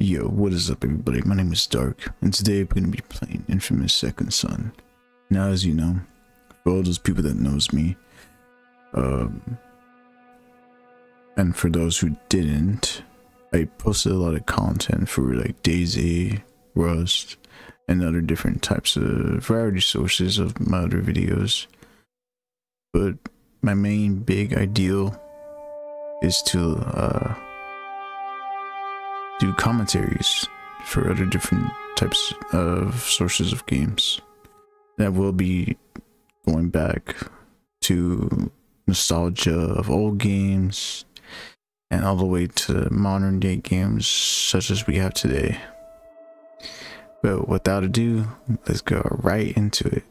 Yo, what is up everybody? My name is Dark, and today we're going to be playing Infamous Second Son. Now, as you know, for all those people that knows me, um, and for those who didn't, I posted a lot of content for like DayZ, Rust, and other different types of variety sources of my other videos. But my main big ideal is to, uh, do commentaries for other different types of sources of games. That will be going back to nostalgia of old games and all the way to modern day games such as we have today. But without ado, let's go right into it.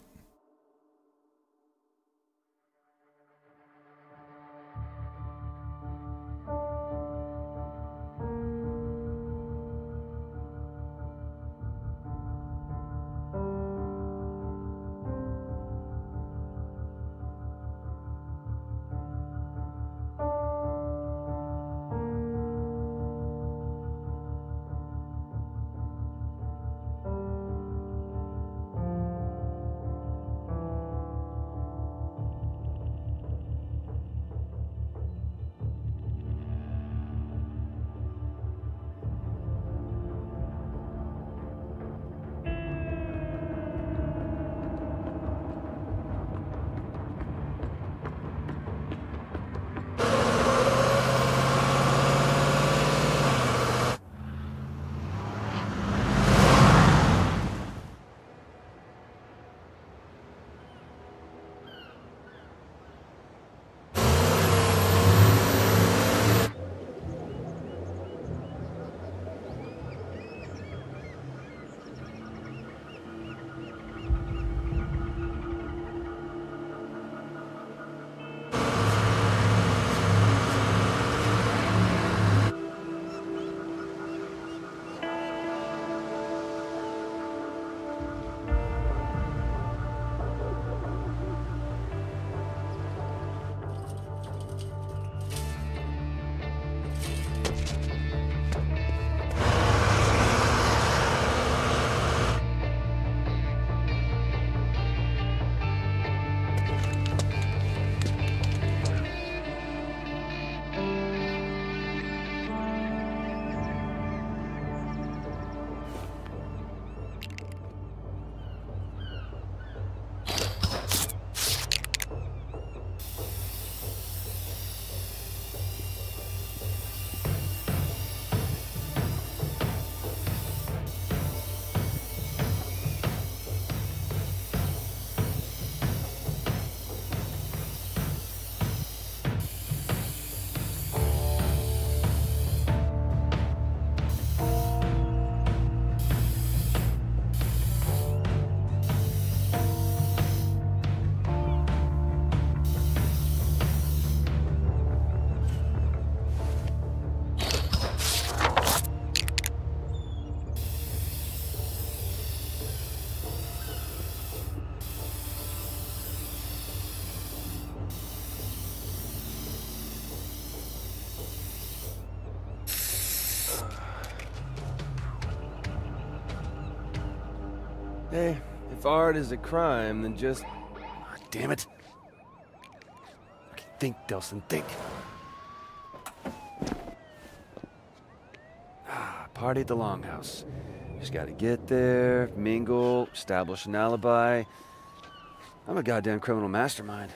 If art is a crime, then just... Ah, damn it. Okay, think, Delsin, think. Ah, party at the Longhouse. Just gotta get there, mingle, establish an alibi. I'm a goddamn criminal mastermind.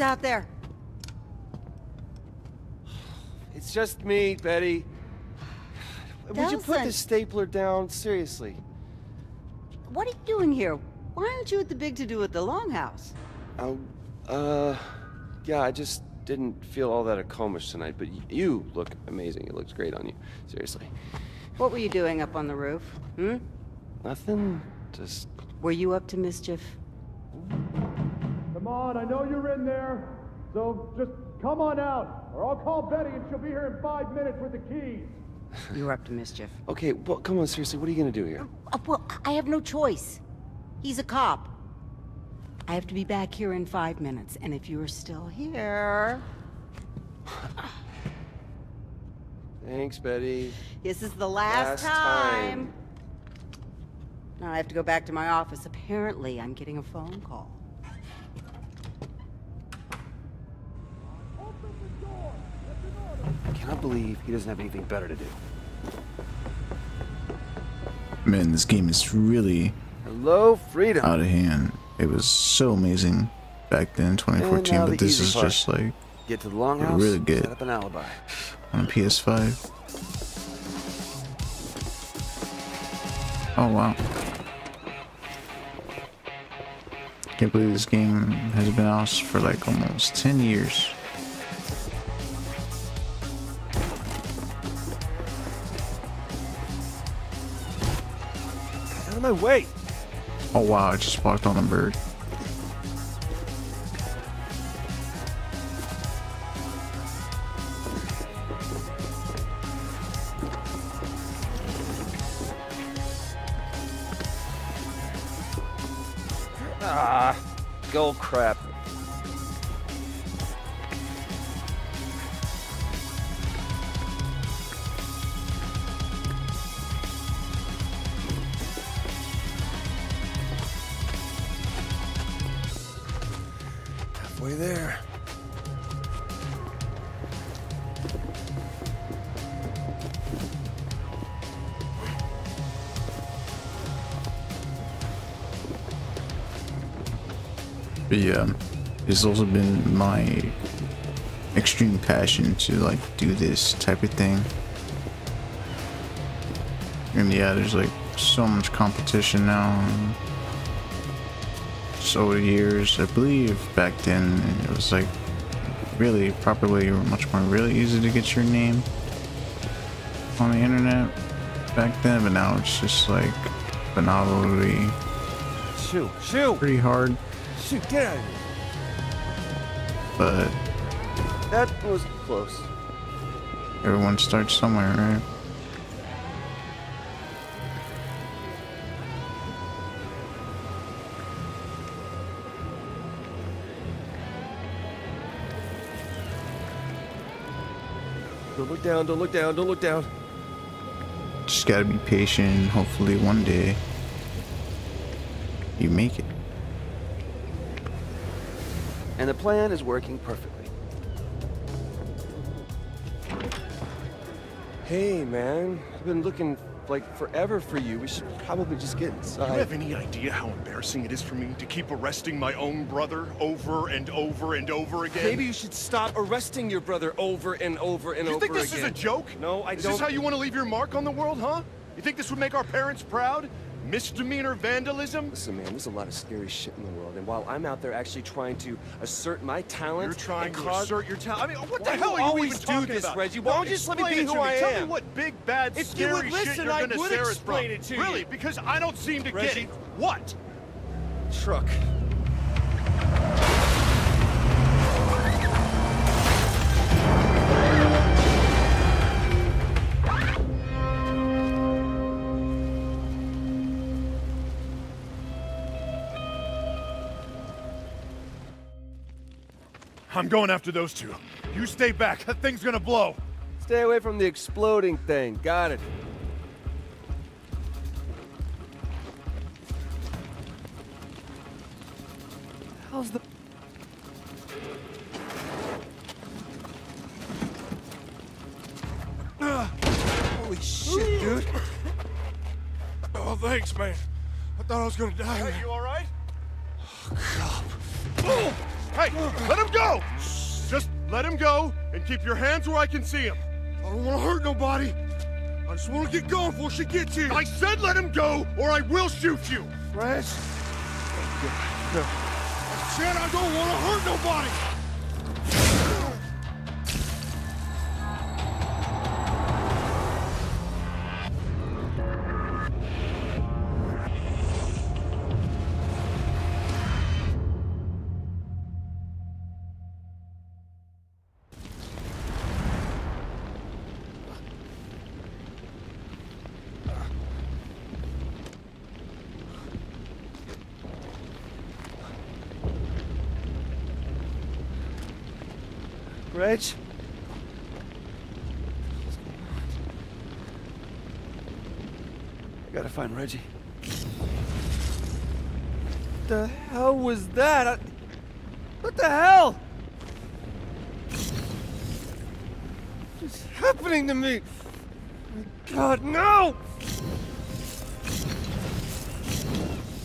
Who's out there? It's just me, Betty. Would you put the stapler down? Seriously. What are you doing here? Why aren't you at the big to-do at the Longhouse? Oh, uh, yeah, I just didn't feel all that accomplished tonight, but you look amazing. It looks great on you. Seriously. What were you doing up on the roof? Hmm? Nothing? Just. Were you up to mischief? Come on, I know you're in there. So just Come on out, or I'll call Betty and she'll be here in five minutes with the keys. You're up to mischief. Okay, well, come on, seriously, what are you gonna do here? Uh, well, I have no choice. He's a cop. I have to be back here in five minutes, and if you're still here... Thanks, Betty. This is the last, Last time. time. Now I have to go back to my office. Apparently, I'm getting a phone call. I believe he doesn't have anything better to do. Man, this game is really Hello, freedom. out of hand. It was so amazing back then, 2014, but this is part. just like Get to the longhouse, really good. set up an alibi. on a PS5. Oh wow. Can't believe this game has been out for like almost 10 years. My way. Oh wow, I just walked on a bird. Ah, gold crap. It's also been my extreme passion to like do this type of thing. And yeah, there's like so much competition now. So years, I believe back then it was like really probably much more really easy to get your name on the internet back then, but now it's just like phenomenally Shoot, shoot, pretty hard. shoot, get out of here. But That was close. everyone starts somewhere, right? Don't look down, don't look down, don't look down. Just gotta be patient. Hopefully, one day you make it. And the plan is working perfectly. Hey, man. I've been looking like forever for you. We should probably just get Do you have any idea how embarrassing it is for me to keep arresting my own brother over and over and over again? Maybe you should stop arresting your brother over and over and you over again. You think this again. is a joke? No, I is don't. Is this how you want to leave your mark on the world, huh? You think this would make our parents proud? Misdemeanor vandalism? Listen, man, there's a lot of scary shit in the world, and while I'm out there actually trying to assert my talent, You're trying to cause... assert your talent. I mean, what Why the hell are you always even do this, about? Reggie? Why don't you just let me be who me. I Tell am? me what big, bad, If you scary would shit listen, you're I gonna would explain it to you. Really? Because I don't seem to get it. What? Truck. I'm going after those two. You stay back. That thing's gonna blow. Stay away from the exploding thing. Got it. How's the... Holy shit, dude. Oh, thanks, man. I thought I was gonna die. Hey, you all right? Oh, God. Hey, let him go! Let him go and keep your hands where I can see him. I don't want to hurt nobody. I just want to get going before she gets here. I said let him go, or I will shoot you. Reg? Oh, I said I don't want to hurt nobody. Reg? I gotta find Reggie. What the hell was that? I... What the hell? What's happening to me? My God, no!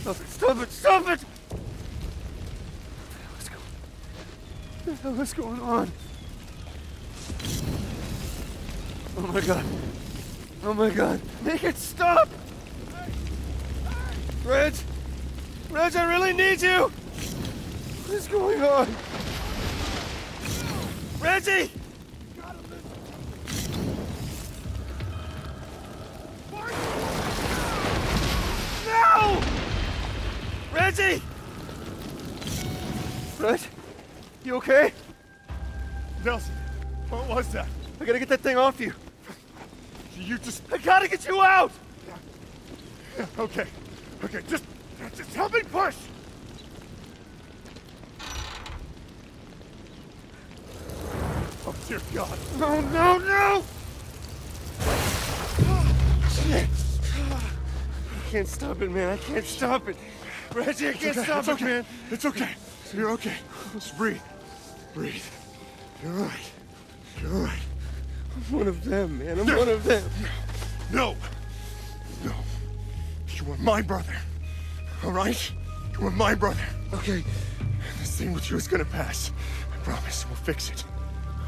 Stop it, stop it, stop it! What the hell is going on? Oh my god. Oh my god. Make it stop! Reg! Reg, I really need you! What is going on? Reggie! No! Reggie! Reg, you okay? Delsin, what was that? I gotta get that thing off you. You just... I gotta get you out! Okay, okay, just... Just help me push! Oh, dear God. No, no, no! Shit. I can't stop it, man. I can't stop it. Reggie, I can't okay, stop it's it, okay. man. It's okay. You're okay. Just breathe. Breathe. You're all right. You're all right. I'm one of them, man. I'm one of them. No. No. You are my brother. All right? You are my brother. Okay. This thing with you is gonna pass. I promise. We'll fix it.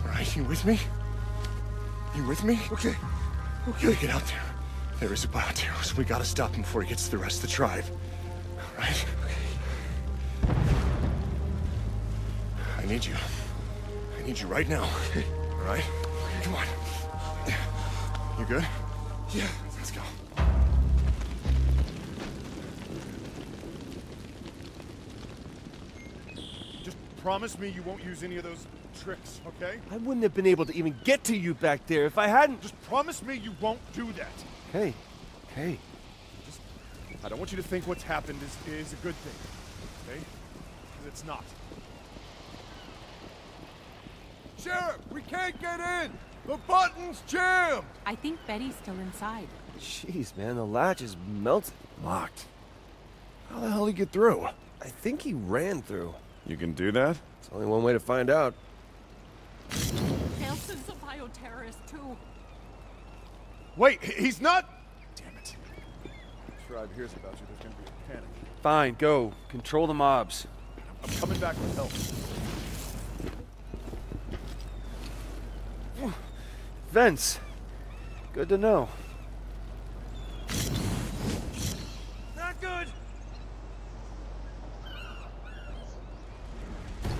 All right? You with me? You with me? Okay. Okay. Get out there. There is a Bioterror, so we gotta stop him before he gets to the rest of the tribe. All right? Okay. I need you. I need you right now. All right? Come on. You good? Yeah. Let's go. Just promise me you won't use any of those tricks, okay? I wouldn't have been able to even get to you back there if I hadn't. Just promise me you won't do that. Hey. Hey. Just I don't want you to think what's happened is, is a good thing, okay? 'Cause it's not. Sheriff, we can't get in! The button's jammed! I think Betty's still inside. Jeez, man, the latch is melted. Locked. How the hell did he get through? I think he ran through. You can do that? It's only one way to find out. Delsin's a bioterrorist too. Wait, he's not... Damn it. The tribe hears about you, there's gonna be a panic. Fine, go. Control the mobs. I'm coming back with help. Vents. Good to know. Not good!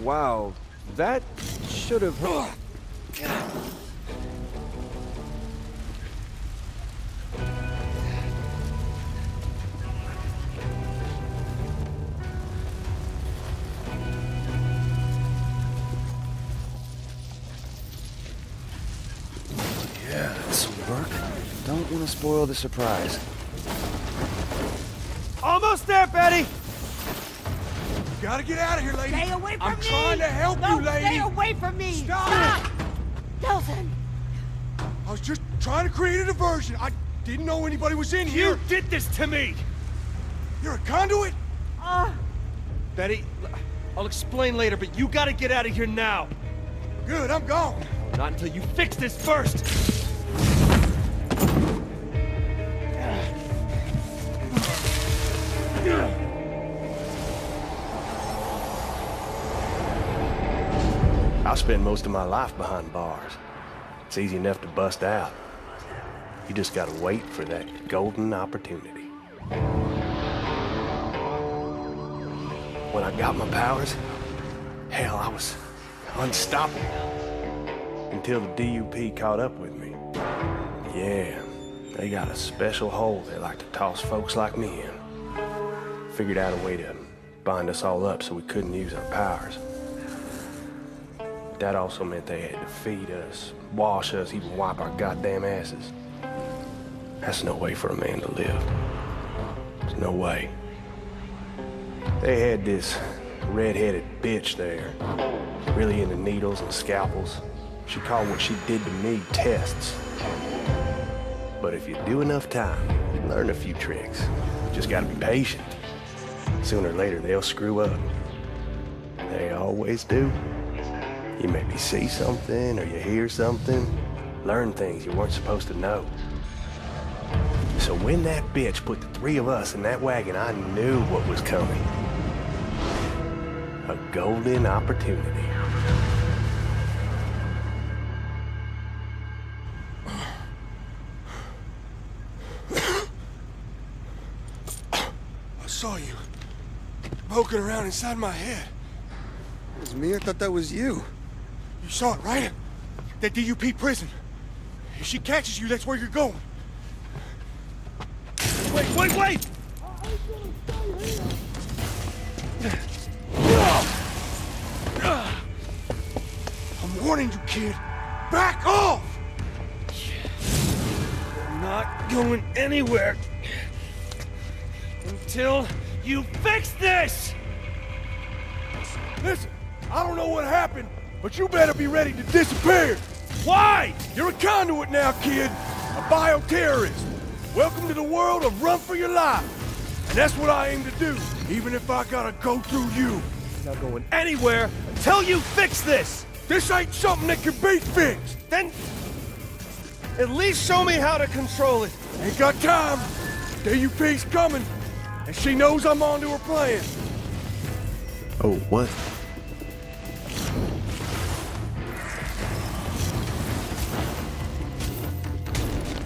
Wow, that should have. yeah, Don't spoil the surprise. Almost there, Betty! You gotta get out of here, lady! Stay away from I'm me! trying to help no, you, lady! stay away from me! Stop! Delsin! I was just trying to create a diversion. I didn't know anybody was in here. You did this to me! You're a conduit? Uh, Betty, I'll explain later, but you gotta get out of here now! Good, I'm gone. Not until you fix this first! I spent most of my life behind bars. It's easy enough to bust out. You just gotta wait for that golden opportunity. When I got my powers, hell, I was unstoppable. Until the DUP caught up with me. Yeah, they got a special hole they like to toss folks like me in. Figured out a way to bind us all up so we couldn't use our powers. That also meant they had to feed us, wash us, even wipe our goddamn asses. That's no way for a man to live. There's no way. They had this red-headed bitch there. Really into needles and scalpels. She called what she did to me tests. But if you do enough time, you learn a few tricks. You just gotta be patient. Sooner or later, they'll screw up. They always do. You maybe see something or you hear something, learn things you weren't supposed to know. So when that bitch put the three of us in that wagon, I knew what was coming. A golden opportunity. Poking around inside my head. It was me? I thought that was you. You saw it, right? That DUP prison. If she catches you, that's where you're going. Wait, wait, wait! I'm warning you, kid. Back off! I'm not going anywhere until you fix this! Listen, I don't know what happened, but you better be ready to disappear. Why? You're a conduit now, kid. A bioterrorist. Welcome to the world of run for your life. And that's what I aim to do, even if I gotta go through you. Not going anywhere until you fix this! This ain't something that can be fixed. Then at least show me how to control it. Ain't got time. DUP's coming, and she knows I'm onto her plan. Oh, what?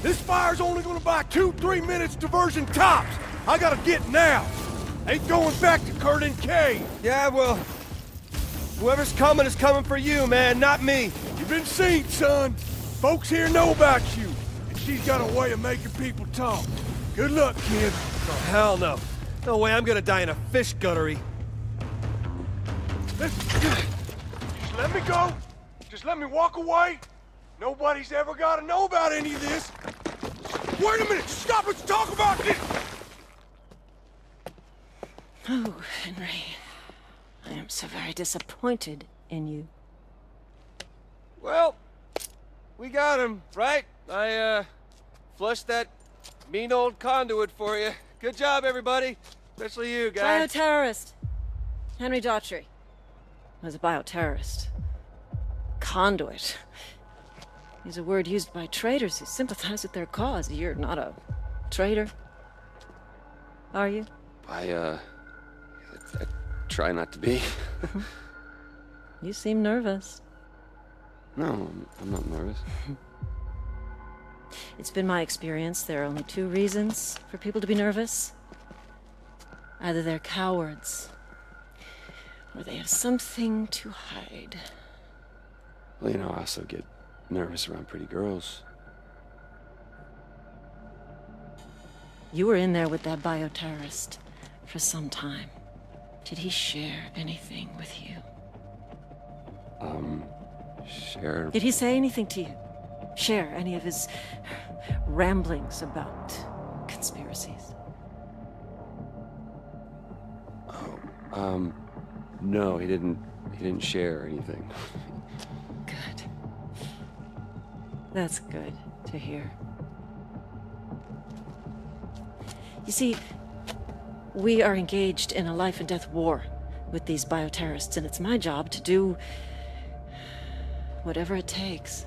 This fire's only gonna buy two, three minutes diversion tops. I gotta get now. Ain't going back to Curdun Cay. Yeah, well, whoever's coming is coming for you, man, not me. You've been seen, son. Folks here know about you, and she's got a way of making people talk. Good luck, kid. Oh, hell no. No way I'm gonna die in a fish guttery. Just let me go. Just let me walk away. Nobody's ever got to know about any of this. Wait a minute! Stop! Let's talk about this! Oh, Henry. I am so very disappointed in you. Well, we got him, right? I, uh, flushed that mean old conduit for you. Good job, everybody. Especially you, guys. Bioterrorist. Henry Daughtry was a bioterrorist. Conduit. is a word used by traitors who sympathize with their cause. You're not a traitor. Are you? I, uh... I, I try not to be. You seem nervous. no, I'm, I'm not nervous. It's been my experience there are only two reasons for people to be nervous. Either they're cowards, or they have something to hide. Well, you know, I also get nervous around pretty girls. You were in there with that bioterrorist for some time. Did he share anything with you? Um, share... Did he say anything to you? Share any of his ramblings about conspiracies? Um, no, he didn't, he didn't share anything. Good. That's good to hear. You see, we are engaged in a life and death war with these bioterrorists, and it's my job to do whatever it takes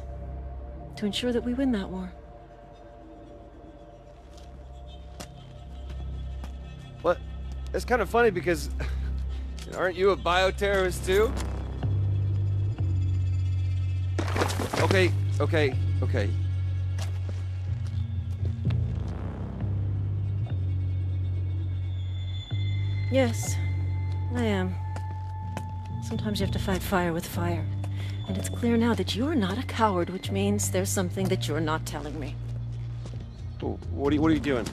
to ensure that we win that war. What? It's kind of funny because aren't you a bioterrorist too? Okay, okay, okay. Yes, I am. Sometimes you have to fight fire with fire. And it's clear now that you're not a coward, which means there's something that you're not telling me. Oh, What are you, what are you doing?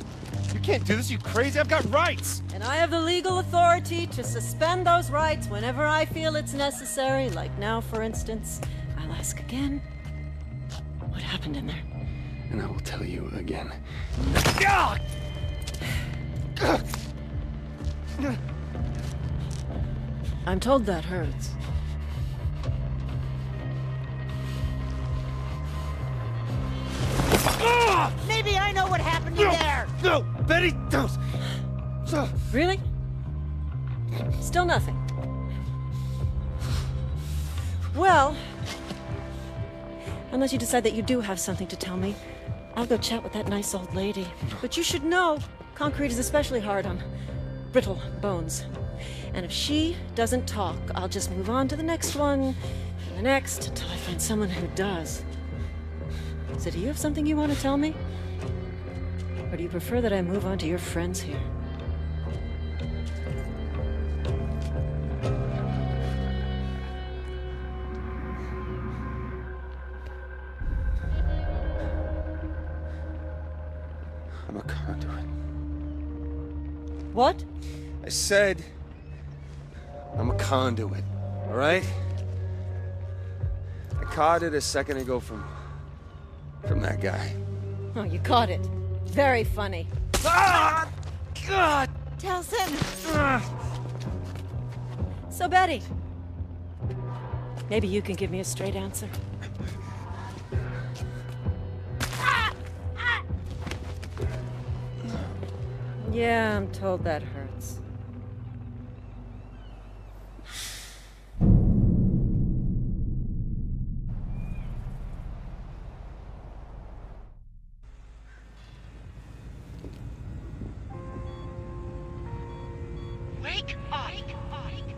You can't do this, you crazy. I've got rights. And I have the legal authority to suspend those rights whenever I feel it's necessary, like now, for instance. I'll ask again. What happened in there? And I will tell you again. Ah! I'm told that hurts. Maybe I know what happened to there! No! Betty, don't! Really? Still nothing. Well, unless you decide that you do have something to tell me, I'll go chat with that nice old lady. But you should know, concrete is especially hard on brittle bones. And if she doesn't talk, I'll just move on to the next one, and the next, until I find someone who does. So do you have something you want to tell me? Or do you prefer that I move on to your friends here? I'm a conduit. What? I said I'm a conduit, all right? I caught it a second ago from from that guy. Oh, you caught it. Very funny. Ah! God! Delsin! Ah. So, Betty, maybe you can give me a straight answer. Ah, ah. Yeah, I'm told that hurts. Wake up! Wake up.